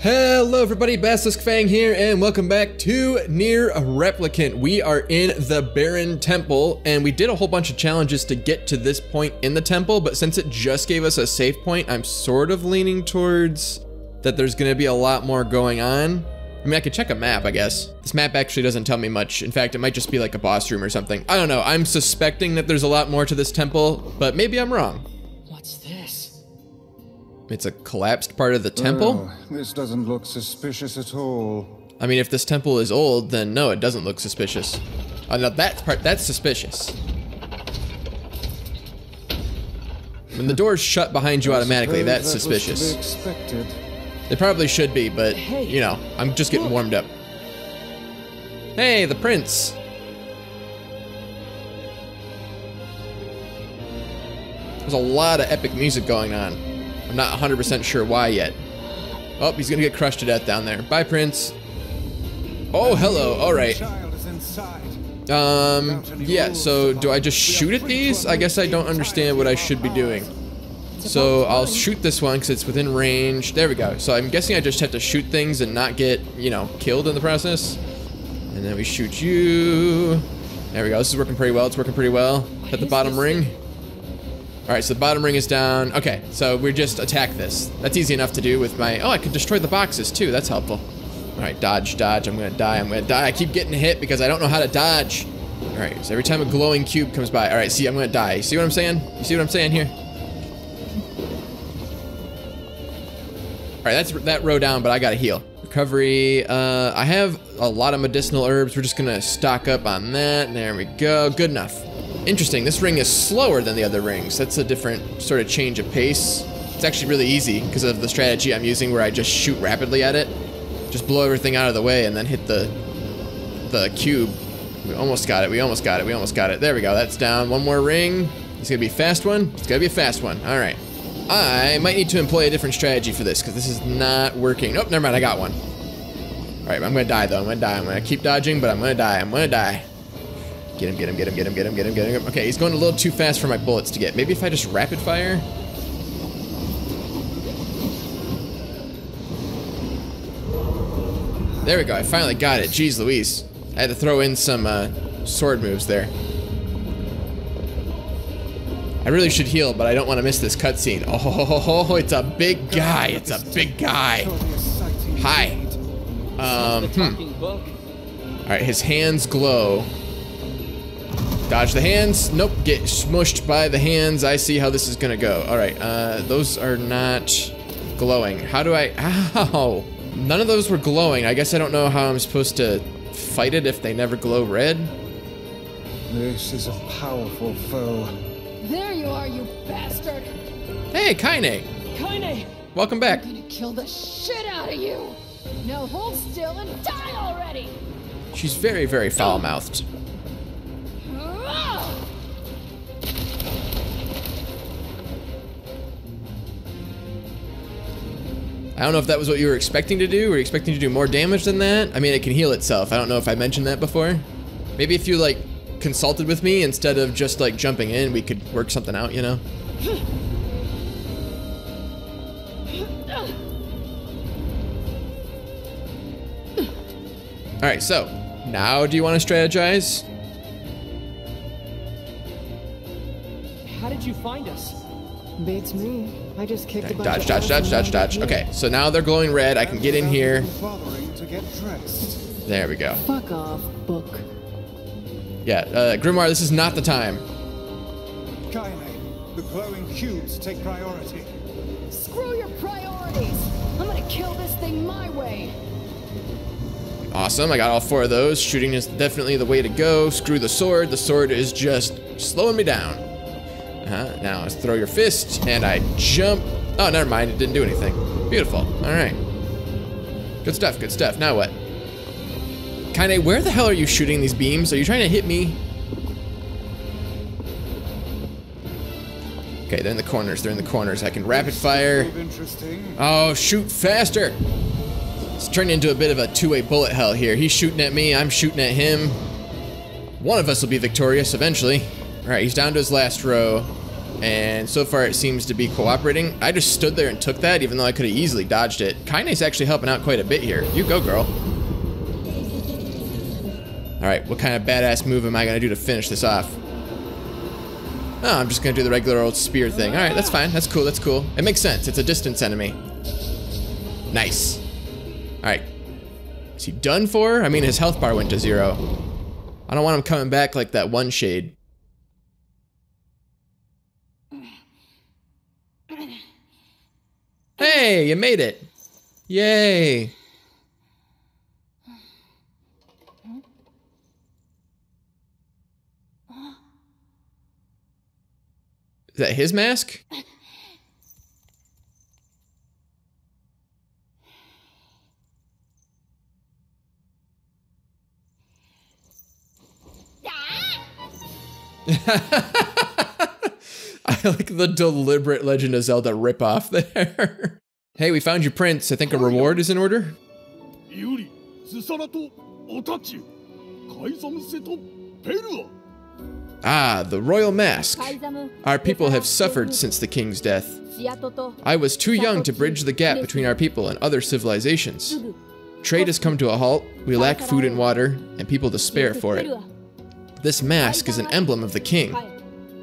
Hello everybody, Basilisk Fang here, and welcome back to Nier Replicant. We are in the Barren Temple, and we did a whole bunch of challenges to get to this point in the temple, but since it just gave us a save point, I'm sort of leaning towards that there's gonna be a lot more going on. I mean, I could check a map, I guess. This map actually doesn't tell me much. In fact, it might just be like a boss room or something. I don't know, I'm suspecting that there's a lot more to this temple, but maybe I'm wrong. What's this? It's a collapsed part of the temple? Oh, this doesn't look suspicious at all. I mean, if this temple is old, then no, it doesn't look suspicious. Oh, now that part, that's suspicious. When the doors shut behind you automatically, that's that was to be suspicious. expected. They probably should be, but, you know, I'm just getting warmed up. Hey, the prince. There's a lot of epic music going on. I'm not 100% sure why yet. Oh, he's gonna get crushed to death down there. Bye, prince. Oh, hello. All right. Child is inside. Um, yeah, so do I just shoot at these? I guess I don't understand what I should be doing. So I'll shoot this one because it's within range. There we go. So I'm guessing I just have to shoot things and not get, you know, killed in the process. And then we shoot you. There we go. This is working pretty well. It's working pretty well. Hit the bottom ring. All right, so the bottom ring is down. Okay, so we just attack this. That's easy enough to do with my... Oh, I could destroy the boxes too. That's helpful. All right, dodge, dodge. I'm gonna die. I'm gonna die. I keep getting hit because I don't know how to dodge. All right, so every time a glowing cube comes by. All right, see, I'm gonna die. You see what I'm saying? You see what I'm saying here? All right, that's that row down, but I gotta heal. Recovery. Uh, I have a lot of medicinal herbs. We're just gonna stock up on that. There we go. Good enough. Interesting. This ring is slower than the other rings. That's a different sort of change of pace. It's actually really easy because of the strategy I'm using, where I just shoot rapidly at it, just blow everything out of the way, and then hit the the cube. We almost got it. We almost got it. We almost got it. There we go. That's down. One more ring. It's gonna be a fast one. It's gonna be a fast one. All right. I might need to employ a different strategy for this because this is not working. Nope, never mind. I got one. All right, I'm gonna die though. I'm gonna die. I'm gonna keep dodging, but I'm gonna die. I'm gonna die. Get him, get him, get him, get him, get him, get him, get him. Okay, he's going a little too fast for my bullets to get. Maybe if I just rapid fire. There we go. I finally got it. Jeez Louise. I had to throw in some uh, sword moves there. I really should heal, but I don't want to miss this cutscene. Oh, it's a big guy. It's a big guy. Hi. Um, hmm. All right, his hands glow. Dodge the hands. Nope, get smushed by the hands. I see how this is gonna go. All right, uh, those are not glowing. How do I? Ow! None of those were glowing. I guess I don't know how I'm supposed to fight it if they never glow red. This is a powerful foe. There you are, you bastard! Hey, Kaine, Kaine! welcome back. I'm gonna kill the shit out of you! Now hold still and die already! She's very, very foul-mouthed. I don't know if that was what you were expecting to do. Were you expecting to do more damage than that? I mean, it can heal itself. I don't know if I mentioned that before. Maybe if you, like, consulted with me instead of just, like, jumping in, we could work something out, you know? Alright, so, now do you want to strategize? How did you find us? Beats me. I just kicked a bunch Dodge, of dodge, dodge, dodge, dodge. here. Okay, so now they're glowing red. I can get in here. Bothering to get dressed. There we go. Fuck off, book. Yeah, uh, Grimoire, this is not the time. Kaine, the glowing cubes take priority. Screw your priorities! I'm gonna kill this thing my way! Awesome, I got all four of those. Shooting is definitely the way to go. Screw the sword. The sword is just slowing me down. Uh-huh. Now let's throw your fist, and I jump. Oh, never mind. It didn't do anything. Beautiful. All right. Good stuff. Good stuff. Now what? Kaine, where the hell are you shooting these beams? Are you trying to hit me? Okay, they're in the corners. They're in the corners. I can rapid fire. Oh, shoot faster! It's turning into a bit of a two-way bullet hell here. He's shooting at me, I'm shooting at him. One of us will be victorious eventually. All right, he's down to his last row. And so far it seems to be cooperating. I just stood there and took that, even though I could have easily dodged it. Kaine's actually helping out quite a bit here. You go, girl. Alright, what kind of badass move am I gonna do to finish this off? Oh, I'm just gonna do the regular old spear thing. Alright, that's fine. That's cool, that's cool. It makes sense. It's a distance enemy. Nice. Alright. Is he done for? I mean, his health bar went to zero. I don't want him coming back like that one shade. Hey, you made it. Yay. Is that his mask? I like the deliberate Legend of Zelda ripoff there. Hey, we found your Prince. I think a reward is in order. Yuri, Ah, the royal mask. Our people have suffered since the king's death. I was too young to bridge the gap between our people and other civilizations. Trade has come to a halt, we lack food and water, and people despair for it. This mask is an emblem of the king.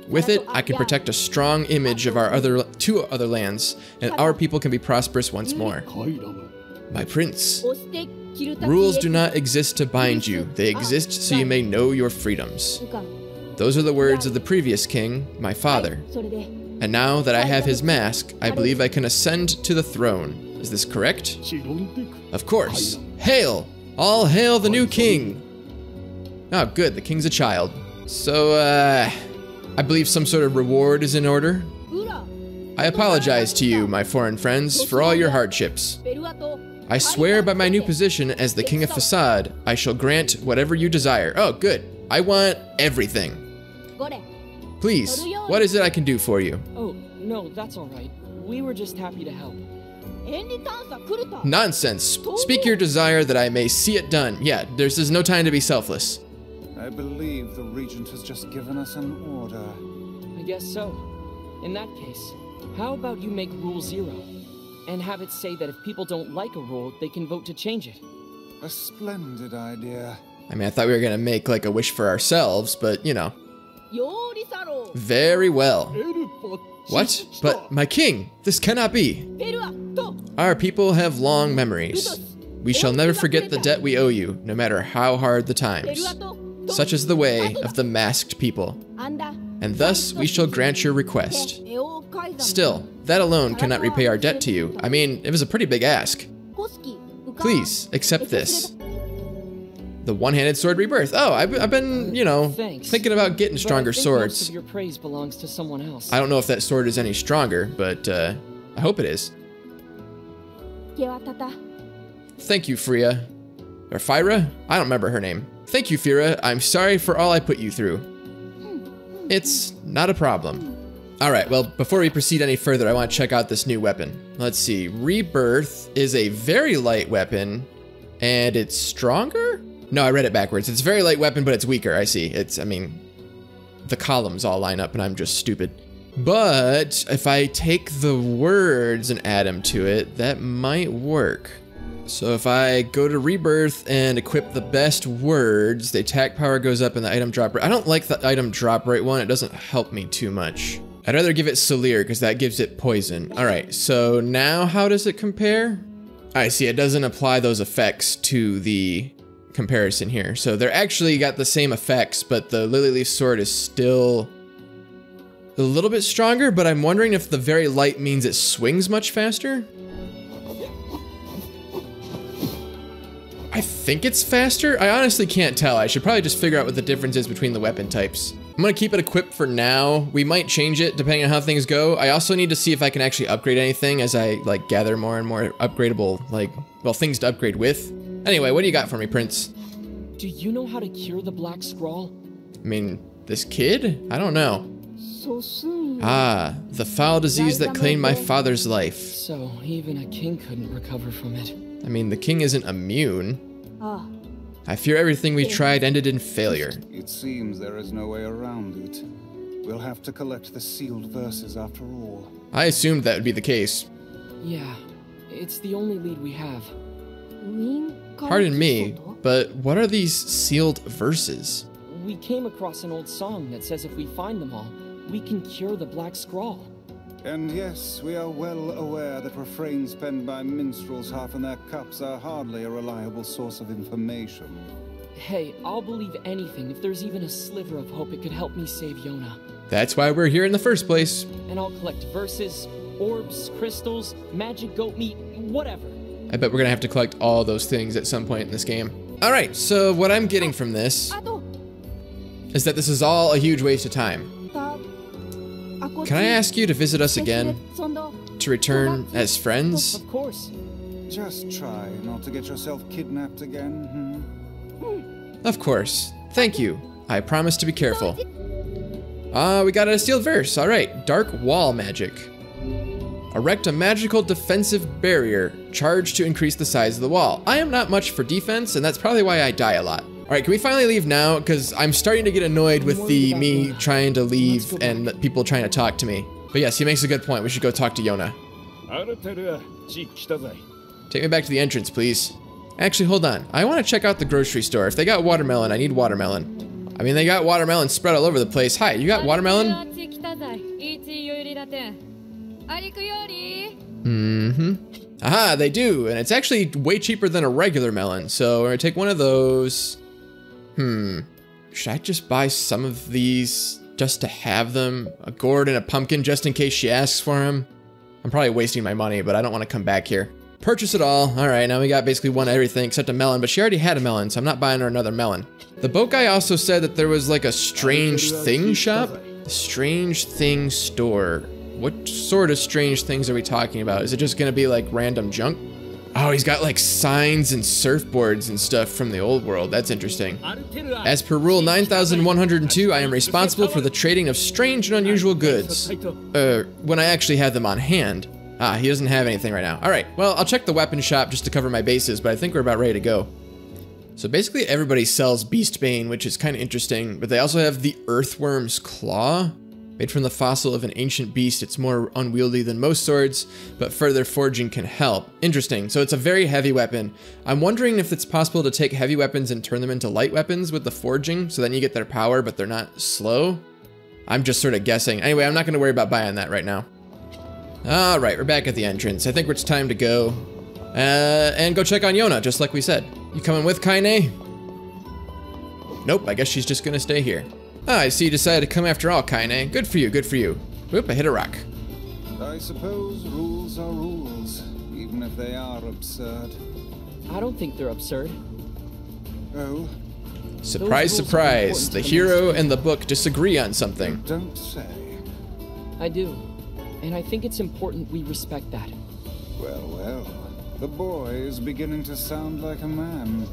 With it, I can protect a strong image of our other two other lands, and our people can be prosperous once more. My prince, rules do not exist to bind you. They exist so you may know your freedoms. Those are the words of the previous king, my father. And now that I have his mask, I believe I can ascend to the throne. Is this correct? Of course. Hail! All hail the new king! Oh, good. The king's a child. So, uh... I believe some sort of reward is in order. I apologize to you, my foreign friends, for all your hardships. I swear by my new position as the King of Facade, I shall grant whatever you desire. Oh, good. I want everything. Please, what is it I can do for you? Oh, no, that's all right. We were just happy to help. Nonsense. Speak your desire that I may see it done. Yeah, there's, there's no time to be selfless. I believe the Regent has just given us an order. I guess so. In that case, how about you make Rule Zero? And have it say that if people don't like a rule, they can vote to change it. A splendid idea. I mean, I thought we were going to make like a wish for ourselves, but you know. Very well. What? But my king, this cannot be. Our people have long memories. We shall never forget the debt we owe you, no matter how hard the times. Such is the way of the masked people, and thus we shall grant your request. Still, that alone cannot repay our debt to you. I mean, it was a pretty big ask. Please, accept this. The one-handed sword rebirth. Oh, I've, I've been, you know, Thanks. thinking about getting stronger swords. your praise belongs to someone else. I don't know if that sword is any stronger, but uh, I hope it is. Thank you, Freya. Or Fyra? I don't remember her name. Thank you, Fira. I'm sorry for all I put you through. It's not a problem. Alright, well, before we proceed any further, I want to check out this new weapon. Let's see. Rebirth is a very light weapon, and it's stronger? No, I read it backwards. It's a very light weapon, but it's weaker. I see. It's, I mean, the columns all line up, and I'm just stupid. But if I take the words and add them to it, that might work. So if I go to rebirth and equip the best words, the attack power goes up and the item drop rate. I don't like the item drop rate one. It doesn't help me too much. I'd rather give it Salir because that gives it poison. All right, so now how does it compare? I see, it doesn't apply those effects to the comparison here. So they're actually got the same effects, but the Lily Leaf Sword is still a little bit stronger, but I'm wondering if the very light means it swings much faster? I think it's faster. I honestly can't tell. I should probably just figure out what the difference is between the weapon types. I'm gonna keep it equipped for now. We might change it depending on how things go. I also need to see if I can actually upgrade anything as I like gather more and more upgradable, like, well, things to upgrade with. Anyway, what do you got for me, Prince? Do you know how to cure the black scrawl? I mean, this kid? I don't know. So soon. Ah, the foul disease that claimed my father's life. So even a king couldn't recover from it. I mean, the king isn't immune. Ah. I fear everything we tried ended in failure. It seems there is no way around it. We'll have to collect the sealed verses after all. I assumed that would be the case. Yeah, it's the only lead we have. Pardon me, but what are these sealed verses? We came across an old song that says if we find them all, we can cure the Black Scrawl. And yes, we are well aware that refrains penned by minstrels half in their cups are hardly a reliable source of information. Hey, I'll believe anything if there's even a sliver of hope it could help me save Yonah. That's why we're here in the first place. And I'll collect verses, orbs, crystals, magic goat meat, whatever. I bet we're gonna have to collect all those things at some point in this game. All right, so what I'm getting from this is that this is all a huge waste of time. Can I ask you to visit us again? To return as friends? Of course. Just try not to get yourself kidnapped again. Hmm? Of course. Thank you. I promise to be careful. Ah, uh, we got a sealed verse. All right. Dark wall magic. Erect a magical defensive barrier charged to increase the size of the wall. I am not much for defense, and that's probably why I die a lot. All right, can we finally leave now? Because I'm starting to get annoyed with the me trying to leave and people trying to talk to me. But yes, he makes a good point. We should go talk to Yonah. Take me back to the entrance, please. Actually, hold on. I want to check out the grocery store. If they got watermelon, I need watermelon. I mean, they got watermelon spread all over the place. Hi, you got watermelon? Mm-hmm. Aha, they do, and it's actually way cheaper than a regular melon. So we're gonna take one of those. Hmm. Should I just buy some of these just to have them? A gourd and a pumpkin just in case she asks for them? I'm probably wasting my money, but I don't want to come back here. Purchase it all. All right, now we got basically one everything except a melon, but she already had a melon, so I'm not buying her another melon. The boat guy also said that there was like a strange thing shop? Strange thing store. What sort of strange things are we talking about? Is it just gonna be like random junk? Oh, he's got like signs and surfboards and stuff from the old world. That's interesting. As per Rule 9102, I am responsible for the trading of strange and unusual goods. Uh, when I actually have them on hand. Ah, he doesn't have anything right now. All right, well, I'll check the weapon shop just to cover my bases, but I think we're about ready to go. So basically everybody sells Beastbane, which is kind of interesting, but they also have the Earth Wyrm's Claw. Made from the fossil of an ancient beast, it's more unwieldy than most swords, but further forging can help. Interesting, so it's a very heavy weapon. I'm wondering if it's possible to take heavy weapons and turn them into light weapons with the forging, so then you get their power, but they're not slow? I'm just sort of guessing. Anyway, I'm not gonna worry about buying that right now. All right, we're back at the entrance. I think it's time to go uh, and go check on Yonah, just like we said. You coming with, Kaine? Nope, I guess she's just gonna stay here. Ah, I see you decided to come after all, Kaine. Good for you, good for you. Whoop, I hit a rock. I suppose rules are rules, even if they are absurd. I don't think they're absurd. Oh? Surprise, surprise. The hero and the book disagree on something. Don't say. I do. And I think it's important we respect that. Well, well. The boy is beginning to sound like a man.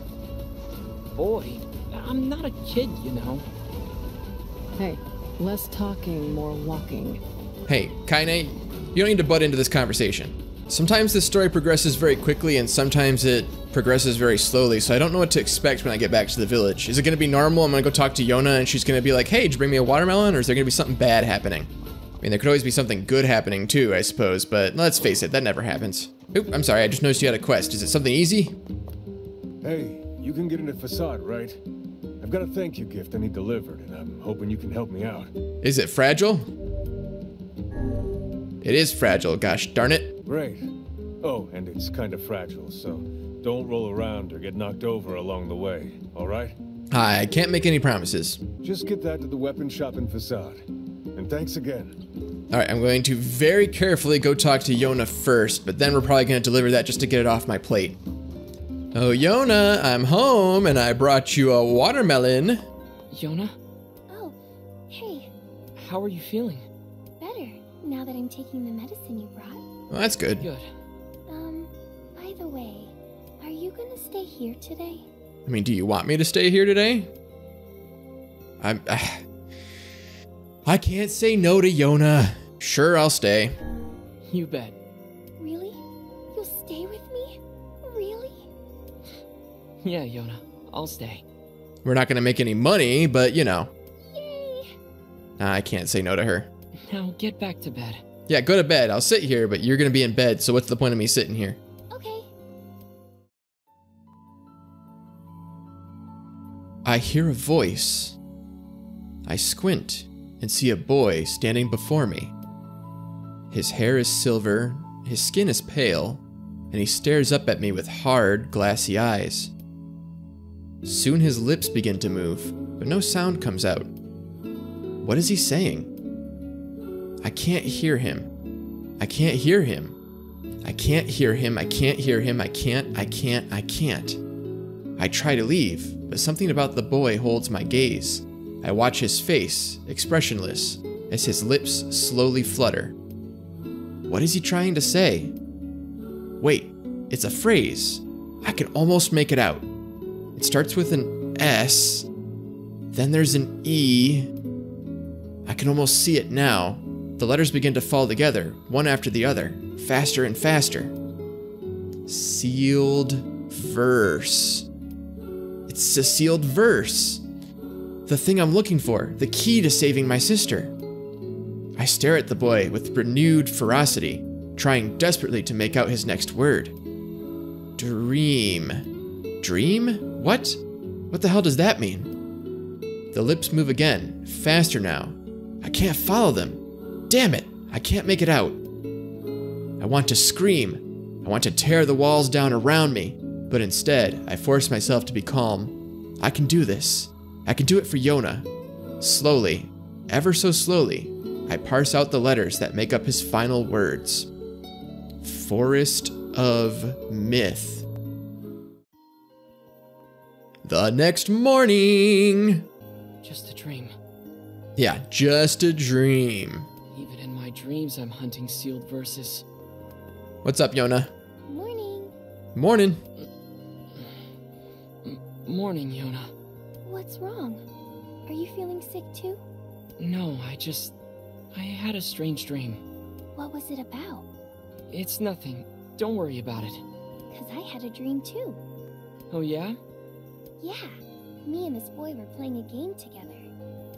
Boy? I'm not a kid, you know. Hey, less talking, more walking. Hey, Kaine, you don't need to butt into this conversation. Sometimes this story progresses very quickly and sometimes it progresses very slowly, so I don't know what to expect when I get back to the village. Is it gonna be normal? I'm gonna go talk to Yonah and she's gonna be like, hey, did you bring me a watermelon? Or is there gonna be something bad happening? I mean, there could always be something good happening too, I suppose, but let's face it, that never happens. Oop, I'm sorry, I just noticed you had a quest. Is it something easy? Hey, you can get in into Facade, right? I've got a thank you gift I need delivered, and I'm hoping you can help me out. Is it fragile? It is fragile, gosh darn it. Great. Oh, and it's kind of fragile, so don't roll around or get knocked over along the way, alright? I can't make any promises. Just get that to the weapon shop in Facade. And thanks again. Alright, I'm going to very carefully go talk to Yonah first, but then we're probably going to deliver that just to get it off my plate. Oh, Yonah, I'm home and I brought you a watermelon. Yonah? Oh, hey. How are you feeling? Better, now that I'm taking the medicine you brought. Well, that's good. Good. Um, by the way, are you gonna stay here today? I mean, do you want me to stay here today? I'm... Uh, I can't say no to Yonah. Sure, I'll stay. You bet. Yeah, Yonah. I'll stay. We're not gonna make any money, but you know. Yay! I can't say no to her. Now get back to bed. Yeah, go to bed. I'll sit here, but you're gonna be in bed, so what's the point of me sitting here? Okay. I hear a voice. I squint and see a boy standing before me. His hair is silver, his skin is pale, and he stares up at me with hard, glassy eyes. Soon his lips begin to move, but no sound comes out. What is he saying? I can't hear him. I can't hear him. I can't hear him. I can't hear him. I can't. I can't. I can't. I try to leave, but something about the boy holds my gaze. I watch his face, expressionless, as his lips slowly flutter. What is he trying to say? Wait, it's a phrase. I can almost make it out. It starts with an S, then there's an E. I can almost see it now. The letters begin to fall together, one after the other, faster and faster. Sealed verse. It's a sealed verse. The thing I'm looking for, the key to saving my sister. I stare at the boy with renewed ferocity, trying desperately to make out his next word. Dream. Dream? What? What the hell does that mean? The lips move again, faster now. I can't follow them. Damn it, I can't make it out. I want to scream. I want to tear the walls down around me, but instead, I force myself to be calm. I can do this. I can do it for Yonah. Slowly, ever so slowly, I parse out the letters that make up his final words Forest of Myth. The next morning. Just a dream. Yeah, just a dream. Even in my dreams, I'm hunting sealed verses. What's up, Yonah? Morning. Morning. M- morning, Yonah. What's wrong? Are you feeling sick too? No, I just. I had a strange dream. What was it about? It's nothing. Don't worry about it. Because I had a dream too. Oh, yeah? Yeah. Me and this boy were playing a game together.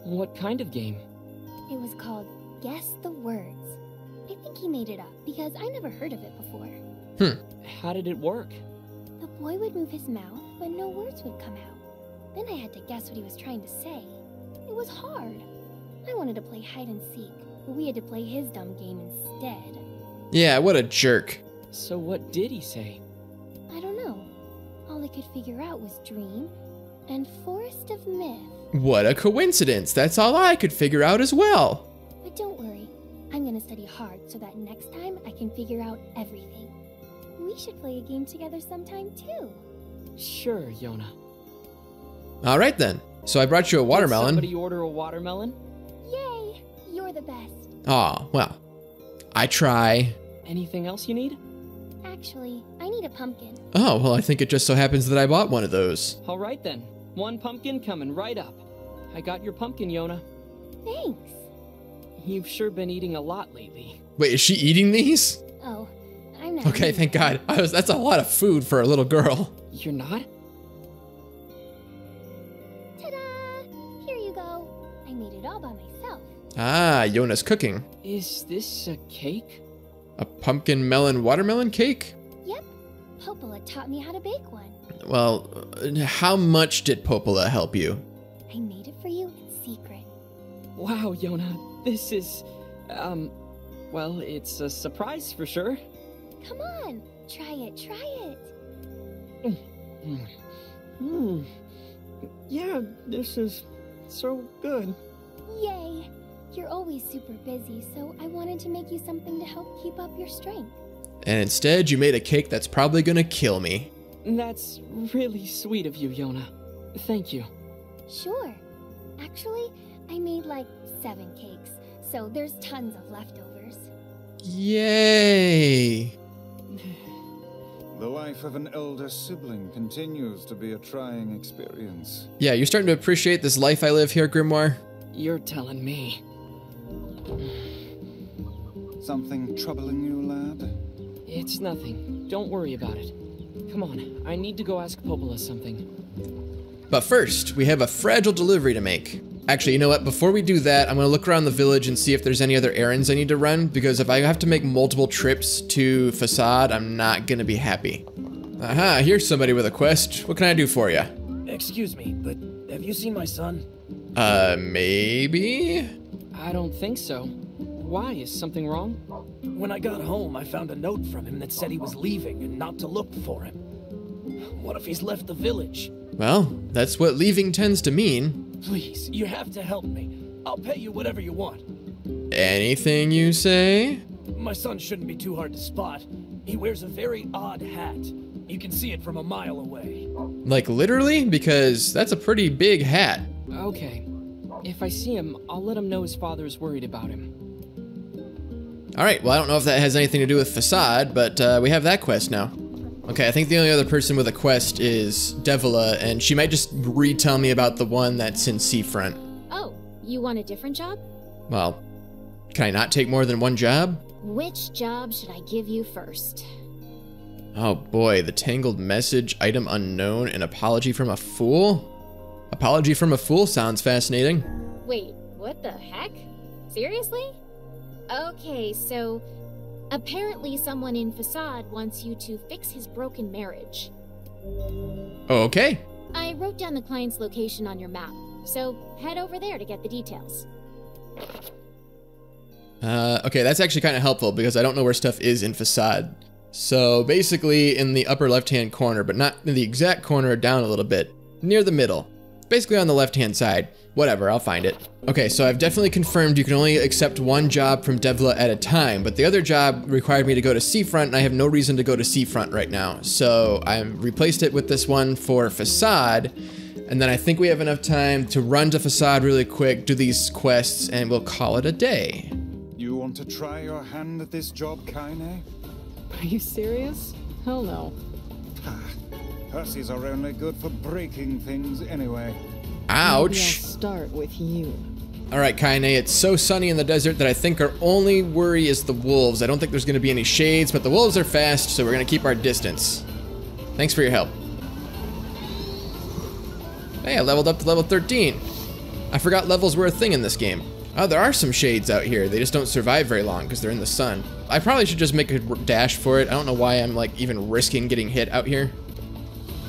What kind of game? It was called Guess the Words. I think he made it up because I never heard of it before. Hmm. How did it work? The boy would move his mouth, but no words would come out. Then I had to guess what he was trying to say. It was hard. I wanted to play hide and seek, but we had to play his dumb game instead. Yeah, what a jerk. So, what did he say? Could figure out was dream and forest of myth. What a coincidence. That's all I could figure out as well. But don't worry, I'm gonna study hard so that next time I can figure out everything. We should play a game together sometime too. Sure, Yonah. All right then. So I brought you a watermelon. Did watermelon. somebody order a watermelon? Yay! You're the best. Aw, well, I try. Anything else you need? Actually, I need a pumpkin. Oh, well, I think it just so happens that I bought one of those. All right then. One pumpkin coming right up. I got your pumpkin, Yonah. Thanks. You've sure been eating a lot lately. Wait, is she eating these? Oh, I'm not. Okay, thank. God. I was, that's a lot of food for a little girl. You're not? Ta-da! Here you go. I made it all by myself. Ah, Yonah's cooking. Is this a cake? A pumpkin melon watermelon cake? Yep. Popola taught me how to bake one. Well, how much did Popola help you? I made it for you in secret. Wow, Yonah. This is. Um. Well, it's a surprise for sure. Come on, try it, try it. Hmm. Yeah, this is so good. Yay! You're always super busy, so I wanted to make you something to help keep up your strength. And instead, you made a cake that's probably gonna kill me. That's really sweet of you, Yonah. Thank you. Sure. Actually, I made like seven cakes, so there's tons of leftovers. Yay! The life of an elder sibling continues to be a trying experience. Yeah, you're starting to appreciate this life I live here, Grimoire? You're telling me. Something troubling you, lad? It's nothing. Don't worry about it. Come on, I need to go ask Popola something. But first, we have a fragile delivery to make. Actually, you know what? Before we do that, I'm gonna look around the village and see if there's any other errands I need to run, because if I have to make multiple trips to Facade, I'm not gonna be happy. Aha, here's somebody with a quest. What can I do for you? Excuse me, but have you seen my son? Uh, maybe? I don't think so. Why? Is something wrong? When I got home, I found a note from him that said he was leaving and not to look for him. What if he's left the village? Well, that's what leaving tends to mean. Please, you have to help me. I'll pay you whatever you want. Anything you say? My son shouldn't be too hard to spot. He wears a very odd hat. You can see it from a mile away. Like literally? Because that's a pretty big hat. Okay. If I see him, I'll let him know his father is worried about him. Alright, well, I don't know if that has anything to do with Facade, but uh, we have that quest now. Okay, I think the only other person with a quest is Devola, and she might just retell me about the one that's in Seafront. Oh, you want a different job? Well, can I not take more than one job? Which job should I give you first? Oh boy, the tangled message, item unknown, an apology from a fool? Apology from a fool sounds fascinating. Wait, what the heck? Seriously? Okay, so apparently someone in Facade wants you to fix his broken marriage. Okay. I wrote down the client's location on your map, so head over there to get the details. Uh, okay, that's actually kind of helpful because I don't know where stuff is in Facade. So basically in the upper left-hand corner, but not in the exact corner, down a little bit, near the middle. Basically on the left-hand side. Whatever, I'll find it. Okay, so I've definitely confirmed you can only accept one job from Devola at a time, but the other job required me to go to Seafront, and I have no reason to go to Seafront right now. So I replaced it with this one for Facade, and then I think we have enough time to run to Facade really quick, do these quests, and we'll call it a day. You want to try your hand at this job, Kaine? Are you serious? Hell no. Ah, Hussies are only good for breaking things anyway. Maybe I'll Ouch. start with you. All right, Kaine, it's so sunny in the desert that I think our only worry is the wolves. I don't think there's going to be any shades, but the wolves are fast, so we're going to keep our distance. Thanks for your help. Hey, I leveled up to level 13. I forgot levels were a thing in this game. Oh, there are some shades out here. They just don't survive very long because they're in the sun. I probably should just make a dash for it. I don't know why I'm like even risking getting hit out here.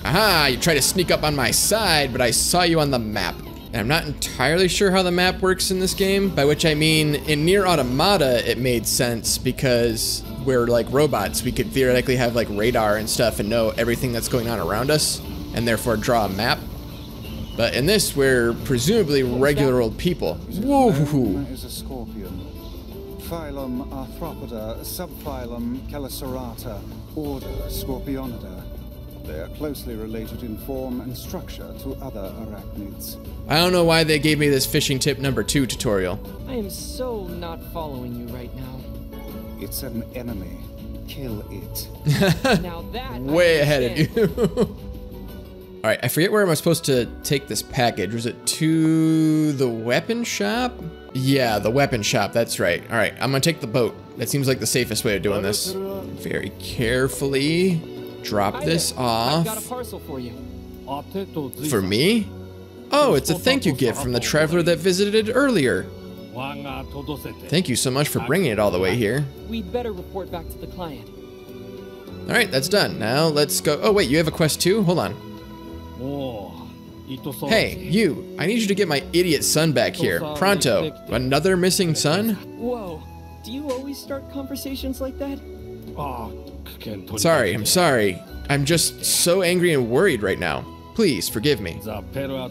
Aha, you try to sneak up on my side, but I saw you on the map. And I'm not entirely sure how the map works in this game, by which I mean in NieR Automata it made sense because we're like robots. We could theoretically have like radar and stuff and know everything that's going on around us and therefore draw a map. But in this, we're presumably regular old people. Woohoo! That is a scorpion. Phylum Arthropoda, subphylum Chelicerata, order Scorpionidae. They are closely related in form and structure to other arachnids. I don't know why they gave me this fishing tip number two tutorial. I am so not following you right now. It's an enemy. Kill it. Now that I Way ahead of you. All right, I forget where am I supposed to take this package. Was it to the weapon shop? Yeah, the weapon shop. That's right. All right, I'm gonna take the boat. That seems like the safest way of doing this. Very carefully drop Hi this there. I've got a off. parcel for you. For me? Oh, it's a thank you gift from the traveler that visited earlier. Thank you so much for bringing it all the way here. We'd better report back to the client. All right, that's done. Now let's go. Oh, wait, you have a quest too? Hold on. Oh, hey, you, I need you to get my idiot son back here. Pronto. Another missing son? Whoa. Do you always start conversations like that? Ah, Sorry, I'm sorry. I'm just so angry and worried right now. Please forgive me.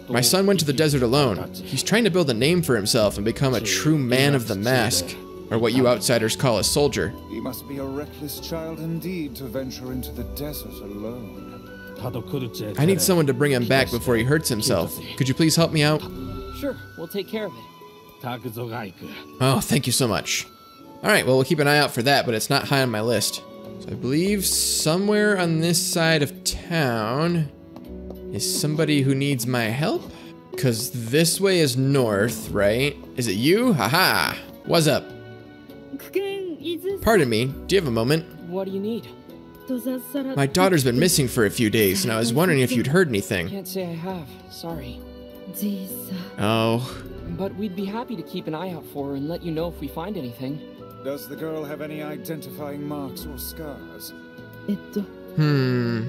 My son went to the desert alone. He's trying to build a name for himself and become a true man of the mask, or what you outsiders call a soldier. He must be a reckless child indeed to venture into the desert alone. I need someone to bring him back before he hurts himself. Could you please help me out? Sure, we'll take care of it. Oh, thank you so much. All right, well, we'll keep an eye out for that, but it's not high on my list. So I believe somewhere on this side of town is somebody who needs my help? Because this way is north, right? Is it you? Haha. What's up? Pardon me, do you have a moment? What do you need? My daughter's been missing for a few days, and I was wondering if you'd heard anything. Can't say I have. Sorry. Oh, But we'd be happy to keep an eye out for her and let you know if we find anything. Does the girl have any identifying marks or scars? Hmm.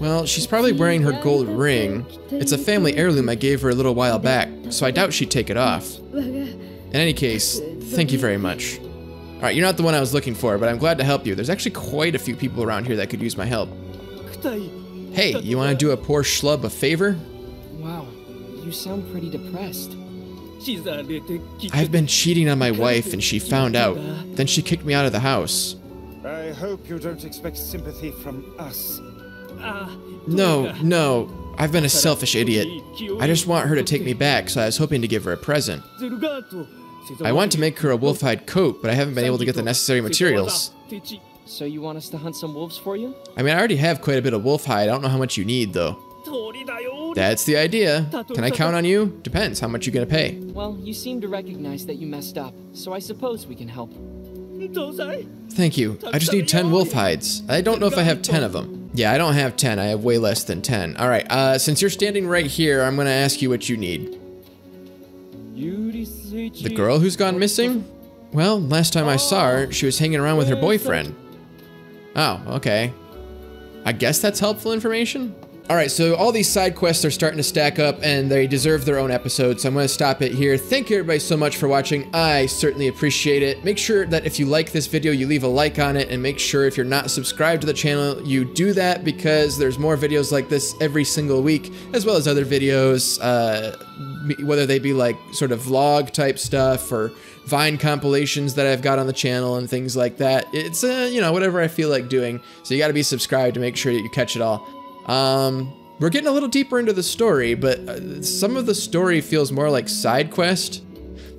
Well, she's probably wearing her gold ring. It's a family heirloom I gave her a little while back, so I doubt she'd take it off. In any case, thank you very much. Alright, you're not the one I was looking for, but I'm glad to help you. There's actually quite a few people around here that could use my help. Hey, you want to do a poor schlub a favor? Wow, you sound pretty depressed. I've been cheating on my wife and she found out. Then she kicked me out of the house. I hope you don't expect sympathy from us. No, no. I've been a selfish idiot. I just want her to take me back, so I was hoping to give her a present. I want to make her a wolf hide coat, but I haven't been able to get the necessary materials. So you want us to hunt some wolves for you? I mean, I already have quite a bit of wolf hide. I don't know how much you need, though. That's the idea. Can I count on you? Depends how much you're gonna pay. Well, you seem to recognize that you messed up, so I suppose we can help. Thank you. I just need 10 wolf hides. I don't know if I have 10 of them. Yeah, I don't have 10. I have way less than 10. All right, uh, since you're standing right here, I'm gonna ask you what you need. The girl who's gone missing? Well, last time I oh. saw her, she was hanging around with her boyfriend. Oh, okay. I guess that's helpful information? All right, so all these side quests are starting to stack up and they deserve their own episode, so I'm going to stop it here. Thank you everybody so much for watching. I certainly appreciate it. Make sure that if you like this video, you leave a like on it and make sure if you're not subscribed to the channel, you do that because there's more videos like this every single week, as well as other videos, uh, whether they be like sort of vlog type stuff or Vine compilations that I've got on the channel and things like that. It's, uh, you know, whatever I feel like doing. So you got to be subscribed to make sure that you catch it all. Um, we're getting a little deeper into the story, but uh, some of the story feels more like side quest.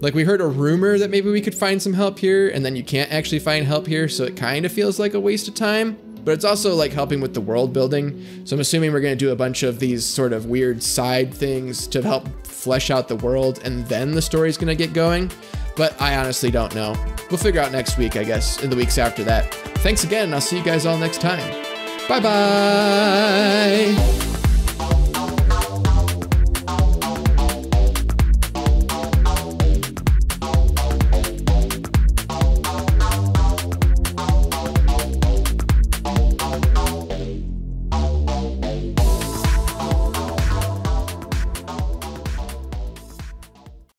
Like we heard a rumor that maybe we could find some help here, and then you can't actually find help here, so it kind of feels like a waste of time. But it's also like helping with the world building. So I'm assuming we're gonna do a bunch of these sort of weird side things to help flesh out the world, and then the story's gonna get going. But I honestly don't know. We'll figure out next week, I guess, in the weeks after that. Thanks again, I'll see you guys all next time. Bye bye.